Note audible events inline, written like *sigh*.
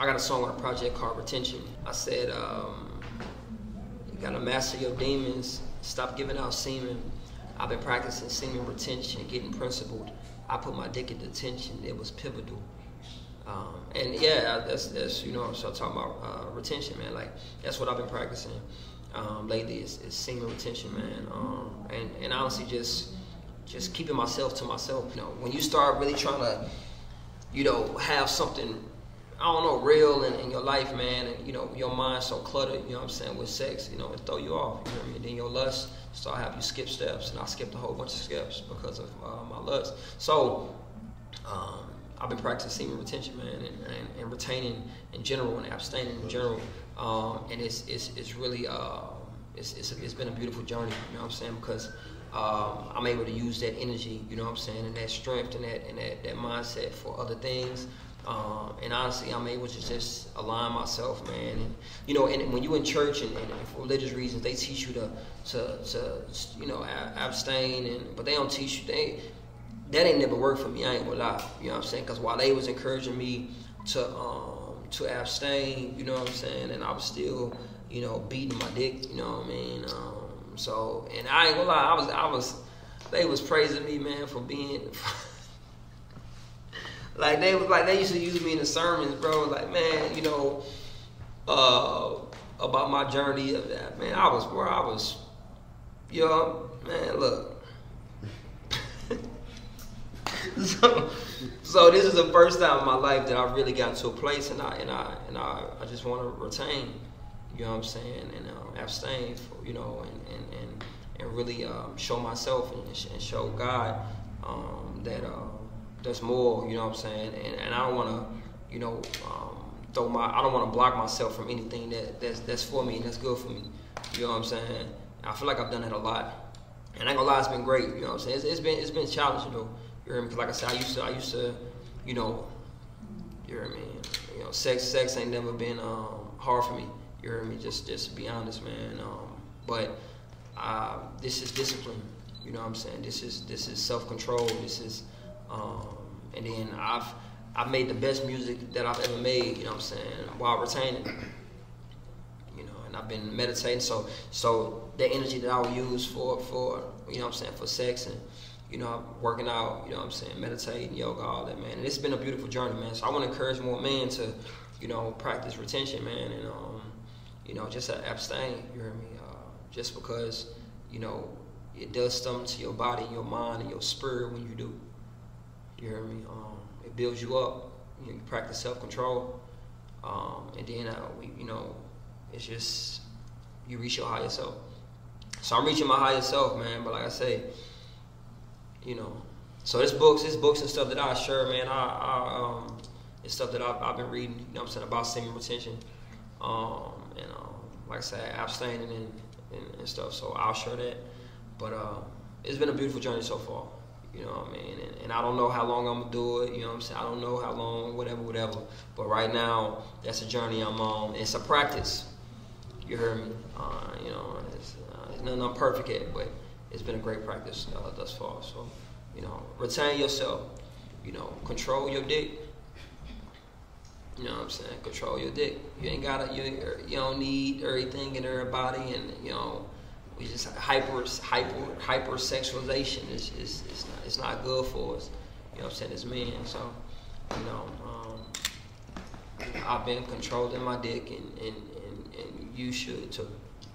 I got a song on a project called Retention. I said, um, you gotta master your demons, stop giving out semen. I've been practicing semen retention, getting principled. I put my dick in detention, it was pivotal. Um, and yeah, that's, that's, you know, so I'm talking about uh, retention, man. Like, that's what I've been practicing um, lately is, is semen retention, man. Um, and, and honestly, just just keeping myself to myself. You know, when you start really trying to, you know, have something I don't know, real in, in, your life, man, and you know, your mind so cluttered, you know what I'm saying, with sex, you know, it throw you off, you know what I mean? Then your lust start having you skip steps, and I skipped a whole bunch of steps because of uh, my lust. So, um, I've been practicing semen retention, man, and, and, and, retaining in general and abstaining in general, um, and it's, it's, it's really, uh, it's, it's, it's been a beautiful journey, you know what I'm saying, because um, I'm able to use that energy, you know what I'm saying, and that strength and that, and that, that mindset for other things um, and honestly, I'm able to just align myself, man. And you know, and when you're in church and, and, for religious reasons, they teach you to, to, to you know, abstain, and but they don't teach you. They that ain't never worked for me. I ain't gonna lie. You know what I'm saying? Because while they was encouraging me to um, to abstain, you know what I'm saying, and I was still, you know, beating my dick. You know what I mean? Um, so, and I ain't gonna lie. I was I was they was praising me, man, for being. *laughs* Like they was like they used to use me in the sermons, bro. Like man, you know, uh, about my journey of that. Man, I was where I was. Yo, man, look. *laughs* so, so this is the first time in my life that I really got to a place, and I and I and I, I just want to retain. You know what I'm saying, and um, abstain, for, you know, and and and, and really um, show myself and, and show God um, that. Uh, there's more, you know what I'm saying? And, and I don't want to, you know, um, throw my, I don't want to block myself from anything that, that's, that's for me and that's good for me. You know what I'm saying? I feel like I've done that a lot. And I ain't gonna lie, it's been great. You know what I'm saying? It's, it's been it's been challenging though. You hear me? Cause like I said, I used to I used to, you know, you hear me? You know, sex sex ain't never been um, hard for me. You hear me? Just just be honest, man. Um, but uh, this is discipline. You know what I'm saying? This is this is self control. This is um, and then I've I've made the best music that I've ever made, you know what I'm saying, while retaining. You know, and I've been meditating so so the energy that I will use for for you know what I'm saying, for sex and you know, working out, you know what I'm saying, meditating, yoga, all that, man. And it's been a beautiful journey, man. So I want to encourage more men to, you know, practice retention, man, and, um, you know, just abstain, you hear me? Uh, just because, you know, it does something to your body, your mind, and your spirit when you do. You hear me? Um, it builds you up. You, know, you practice self control, um, and then uh, we, you know, it's just you reach your higher self. So I'm reaching my higher self, man. But like I say, you know, so this books, this books and stuff that I share, man. I, I um, it's stuff that I've, I've, been reading. You know, what I'm saying about semen retention, um, and um, like I said, abstaining and, and, and, stuff. So I'll share that. But uh, it's been a beautiful journey so far. You know what I mean? And, and, I don't know how long I'm gonna do it. You know what I'm saying? I don't know how long, whatever, whatever. But right now, that's a journey I'm on. It's a practice. You heard me? Uh, you know, it's, uh, it's nothing I'm perfect at, but it's been a great practice uh, thus far. So, you know, retain yourself. You know, control your dick. You know what I'm saying? Control your dick. You ain't gotta. You you don't need everything in everybody, and you know we just hyper hyper hyper sexualization is is it's not, it's not good for us. You know what I'm saying? As men, so you know, um, I've been controlling my dick, and, and, and, and you should too.